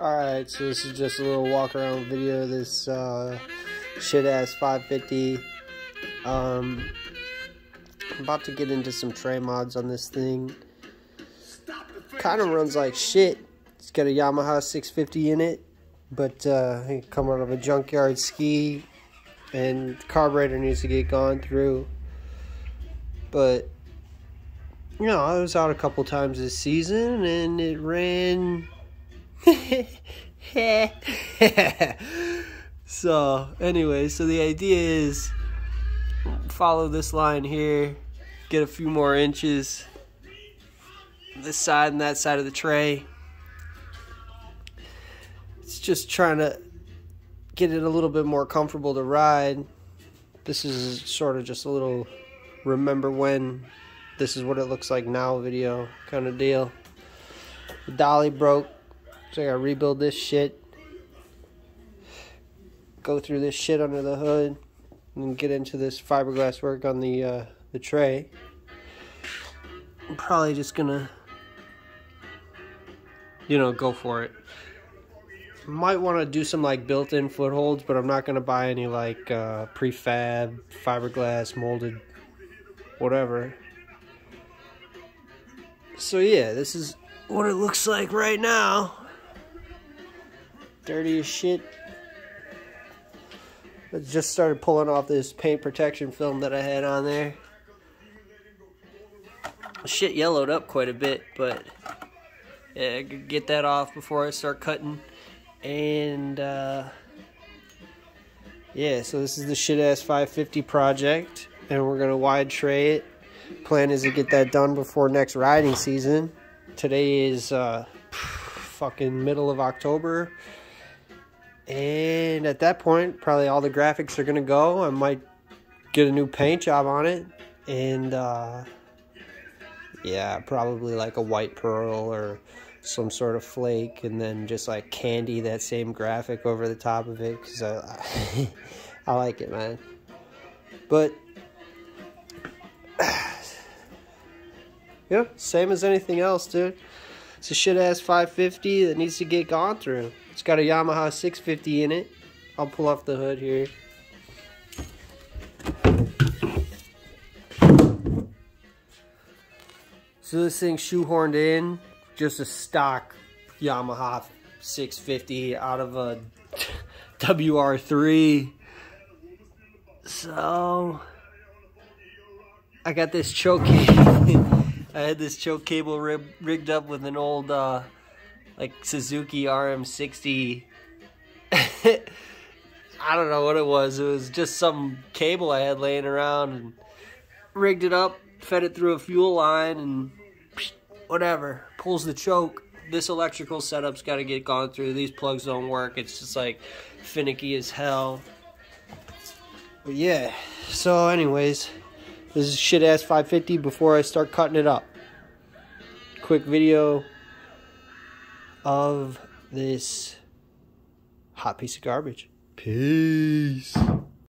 Alright, so this is just a little walk around video. Of this uh, shit ass 550. Um, I'm about to get into some tray mods on this thing. Kind of runs like shit. It's got a Yamaha 650 in it, but uh, it come out of a junkyard ski, and carburetor needs to get gone through. But you know, I was out a couple times this season, and it ran so anyway, so the idea is follow this line here, get a few more inches this side and that side of the tray. It's just trying to get it a little bit more comfortable to ride. This is sort of just a little remember when this is what it looks like now video kind of deal. The dolly broke so I gotta rebuild this shit. Go through this shit under the hood. And get into this fiberglass work on the uh, the tray. I'm probably just gonna you know, go for it. Might want to do some like built-in footholds, but I'm not gonna buy any like uh, prefab fiberglass molded whatever. So yeah, this is what it looks like right now dirty as shit. I just started pulling off this paint protection film that I had on there. Shit yellowed up quite a bit, but yeah, get that off before I start cutting. And uh, yeah, so this is the shit ass 550 project, and we're gonna wide tray it. Plan is to get that done before next riding season. Today is uh, fucking middle of October. And at that point, probably all the graphics are going to go. I might get a new paint job on it. And, uh, yeah, probably like a white pearl or some sort of flake. And then just like candy that same graphic over the top of it. Because I, I like it, man. But, yeah, same as anything else, dude. It's a shit ass 550 that needs to get gone through. It's got a Yamaha 650 in it. I'll pull off the hood here. So this thing's shoehorned in, just a stock Yamaha 650 out of a WR3. So I got this choke. I had this choke cable rigged up with an old uh, like Suzuki RM60. I don't know what it was. It was just some cable I had laying around and rigged it up, fed it through a fuel line, and whatever. Pulls the choke. This electrical setup's got to get gone through. These plugs don't work. It's just like finicky as hell. But yeah, so anyways, this is shit ass 550 before I start cutting it up. Quick video of this hot piece of garbage. Peace.